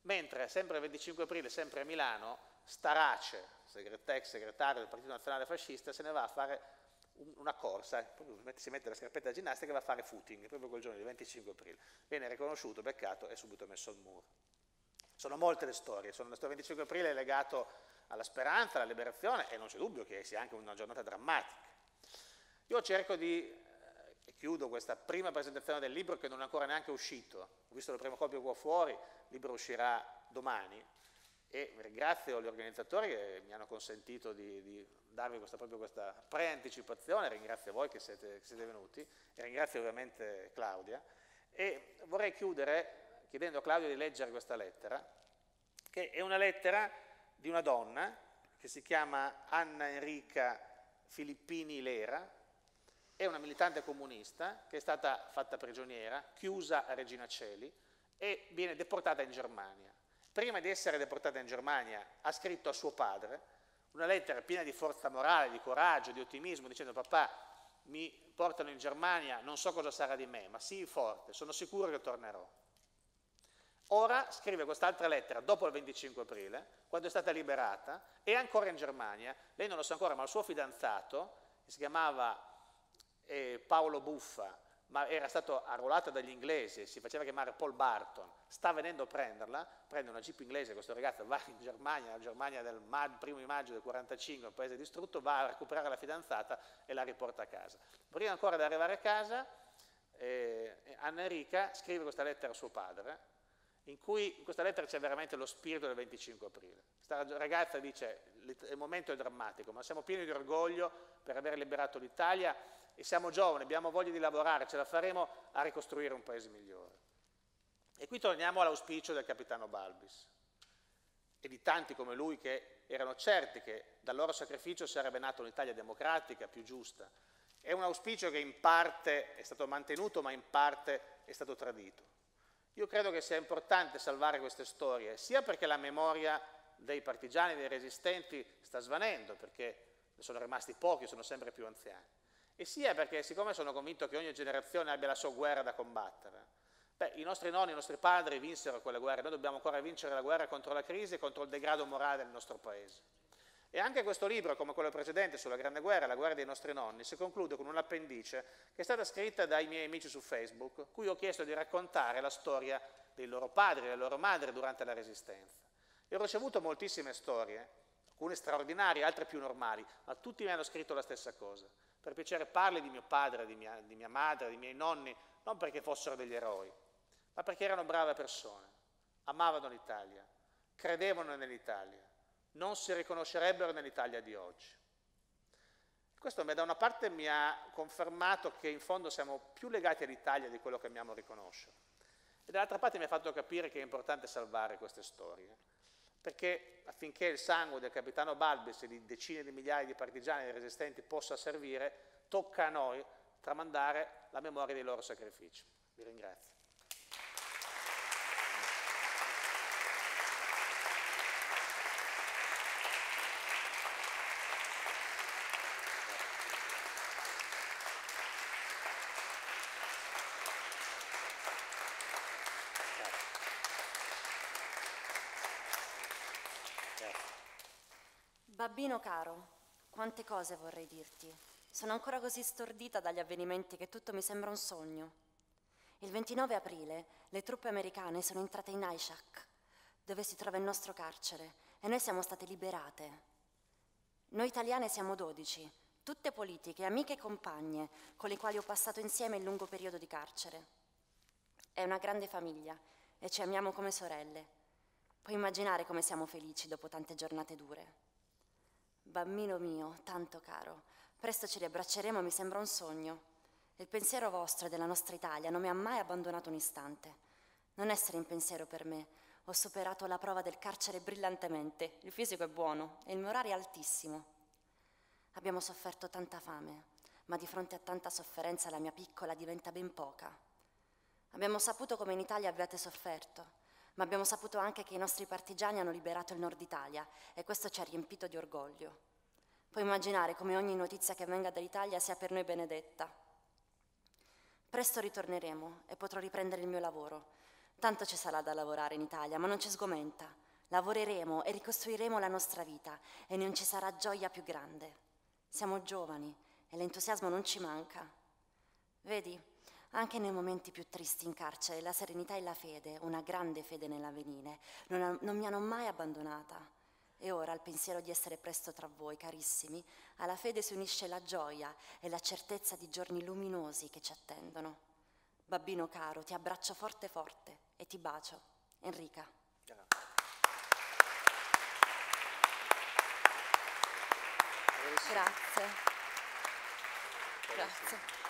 [SPEAKER 2] Mentre sempre il 25 aprile, sempre a Milano, Starace, ex segretario del Partito Nazionale Fascista, se ne va a fare una corsa, si mette la scarpetta ginnastica e va a fare footing, proprio quel giorno, il 25 aprile. Viene riconosciuto, beccato e subito messo al muro. Sono molte le storie, sono, il 25 aprile è legato alla speranza, alla liberazione e non c'è dubbio che sia anche una giornata drammatica. Io cerco di, eh, e chiudo questa prima presentazione del libro che non è ancora neanche uscito, ho visto la prima copia qua fuori, il libro uscirà domani e ringrazio gli organizzatori che mi hanno consentito di, di darvi questa, proprio questa preanticipazione, ringrazio voi che siete, che siete venuti e ringrazio ovviamente Claudia. E vorrei chiudere chiedendo a Claudia di leggere questa lettera, che è una lettera di una donna che si chiama Anna Enrica Filippini Lera, è una militante comunista che è stata fatta prigioniera, chiusa a Regina Celi e viene deportata in Germania. Prima di essere deportata in Germania ha scritto a suo padre una lettera piena di forza morale, di coraggio, di ottimismo, dicendo papà mi portano in Germania, non so cosa sarà di me, ma sii forte, sono sicuro che tornerò. Ora scrive quest'altra lettera dopo il 25 aprile, quando è stata liberata, è ancora in Germania, lei non lo sa ancora, ma il suo fidanzato, che si chiamava eh, Paolo Buffa, ma era stato arruolato dagli inglesi, si faceva chiamare Paul Barton, sta venendo a prenderla, prende una jeep inglese, questo ragazzo va in Germania, la Germania del primo di maggio del 45, un paese distrutto, va a recuperare la fidanzata e la riporta a casa. Prima ancora di arrivare a casa, eh, Anna Enrica scrive questa lettera a suo padre, in cui in questa lettera c'è veramente lo spirito del 25 aprile. Questa ragazza dice, il momento è drammatico, ma siamo pieni di orgoglio per aver liberato l'Italia e siamo giovani, abbiamo voglia di lavorare, ce la faremo a ricostruire un paese migliore. E qui torniamo all'auspicio del capitano Balbis e di tanti come lui che erano certi che dal loro sacrificio sarebbe nata un'Italia democratica, più giusta. È un auspicio che in parte è stato mantenuto, ma in parte è stato tradito. Io credo che sia importante salvare queste storie, sia perché la memoria dei partigiani, dei resistenti sta svanendo, perché ne sono rimasti pochi, sono sempre più anziani, e sia perché siccome sono convinto che ogni generazione abbia la sua guerra da combattere, beh, i nostri nonni, i nostri padri vinsero quelle guerre, noi dobbiamo ancora vincere la guerra contro la crisi e contro il degrado morale del nostro paese. E anche questo libro, come quello precedente sulla Grande Guerra, la guerra dei nostri nonni, si conclude con un'appendice che è stata scritta dai miei amici su Facebook, cui ho chiesto di raccontare la storia dei loro padri e delle loro madri durante la Resistenza. E ho ricevuto moltissime storie alcune straordinarie, altre più normali, ma tutti mi hanno scritto la stessa cosa. Per piacere parli di mio padre, di mia, di mia madre, di miei nonni, non perché fossero degli eroi, ma perché erano brave persone, amavano l'Italia, credevano nell'Italia, non si riconoscerebbero nell'Italia di oggi. Questo da una parte mi ha confermato che in fondo siamo più legati all'Italia di quello che amiamo riconoscere e dall'altra parte mi ha fatto capire che è importante salvare queste storie, perché affinché il sangue del capitano Balbis e di decine di migliaia di partigiani resistenti possa servire, tocca a noi tramandare la memoria dei loro sacrifici. Vi ringrazio.
[SPEAKER 1] Babbino caro, quante cose vorrei dirti. Sono ancora così stordita dagli avvenimenti che tutto mi sembra un sogno. Il 29 aprile le truppe americane sono entrate in Aishak, dove si trova il nostro carcere, e noi siamo state liberate. Noi italiane siamo 12, tutte politiche, amiche e compagne, con le quali ho passato insieme il lungo periodo di carcere. È una grande famiglia e ci amiamo come sorelle. Puoi immaginare come siamo felici dopo tante giornate dure. Bambino mio, tanto caro, presto ci riabbracceremo, mi sembra un sogno. Il pensiero vostro e della nostra Italia non mi ha mai abbandonato un istante. Non essere in pensiero per me. Ho superato la prova del carcere brillantemente. Il fisico è buono e il mio orario è altissimo. Abbiamo sofferto tanta fame, ma di fronte a tanta sofferenza la mia piccola diventa ben poca. Abbiamo saputo come in Italia abbiate sofferto, ma abbiamo saputo anche che i nostri partigiani hanno liberato il nord Italia e questo ci ha riempito di orgoglio. Puoi immaginare come ogni notizia che venga dall'Italia sia per noi benedetta. Presto ritorneremo e potrò riprendere il mio lavoro. Tanto ci sarà da lavorare in Italia, ma non ci sgomenta. Lavoreremo e ricostruiremo la nostra vita e non ci sarà gioia più grande. Siamo giovani e l'entusiasmo non ci manca. Vedi, anche nei momenti più tristi in carcere, la serenità e la fede, una grande fede nell'avvenire, non, non mi hanno mai abbandonata. E ora, al pensiero di essere presto tra voi, carissimi, alla fede si unisce la gioia e la certezza di giorni luminosi che ci attendono. Babbino caro, ti abbraccio forte forte e ti bacio. Enrica. Grazie. Grazie.